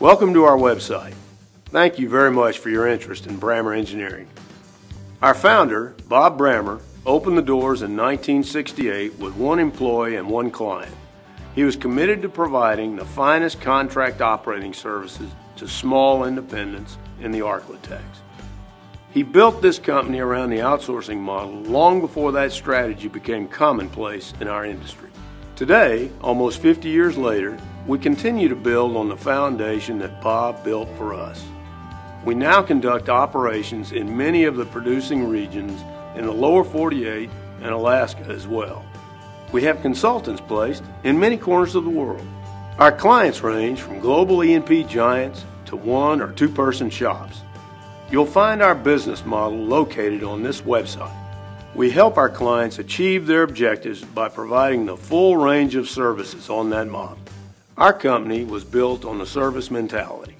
Welcome to our website. Thank you very much for your interest in Brammer Engineering. Our founder, Bob Brammer, opened the doors in 1968 with one employee and one client. He was committed to providing the finest contract operating services to small independents in the Arklatex. He built this company around the outsourcing model long before that strategy became commonplace in our industry. Today, almost 50 years later, we continue to build on the foundation that Bob built for us. We now conduct operations in many of the producing regions in the lower 48 and Alaska as well. We have consultants placed in many corners of the world. Our clients range from global E&P giants to one or two person shops. You'll find our business model located on this website. We help our clients achieve their objectives by providing the full range of services on that model. Our company was built on the service mentality,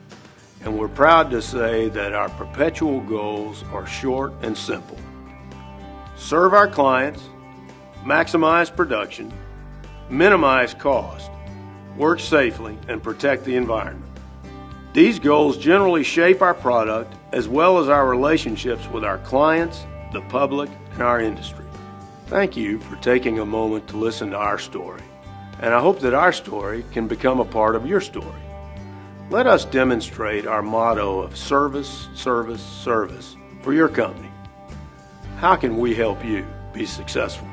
and we're proud to say that our perpetual goals are short and simple. Serve our clients, maximize production, minimize cost, work safely, and protect the environment. These goals generally shape our product as well as our relationships with our clients, the public, and our industry. Thank you for taking a moment to listen to our story, and I hope that our story can become a part of your story. Let us demonstrate our motto of service, service, service for your company. How can we help you be successful?